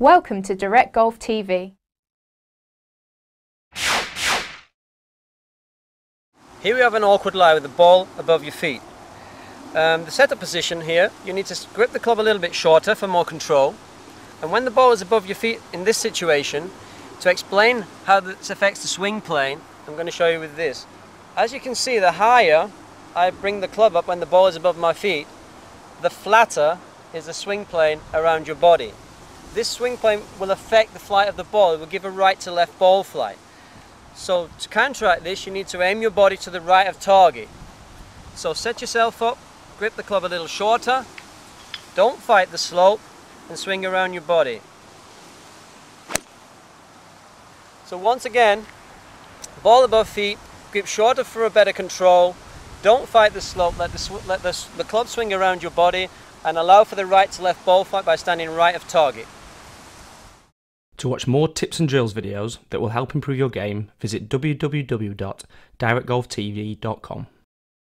Welcome to Direct Golf TV. Here we have an awkward lie with the ball above your feet. Um, the setup position here, you need to grip the club a little bit shorter for more control. And when the ball is above your feet in this situation, to explain how this affects the swing plane, I'm going to show you with this. As you can see, the higher I bring the club up when the ball is above my feet, the flatter is the swing plane around your body. This swing plane will affect the flight of the ball. It will give a right to left ball flight. So to counteract this, you need to aim your body to the right of target. So set yourself up, grip the club a little shorter, don't fight the slope, and swing around your body. So once again, ball above feet, grip shorter for a better control, don't fight the slope, let the, let the, the club swing around your body and allow for the right to left ball flight by standing right of target. To watch more tips and drills videos that will help improve your game, visit www.directgolftv.com.